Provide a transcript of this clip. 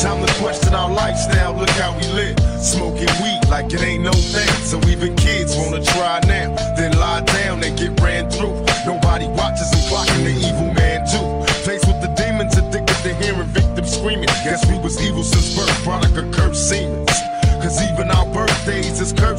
Time to question our lifestyle, look how we live. Smoking weed like it ain't no thing. So even kids wanna try now, then lie down and get ran through. Nobody watches them clocking the evil man too. Faced with the demons, addicted to hearing victims screaming. Guess we was evil since birth days is crazy.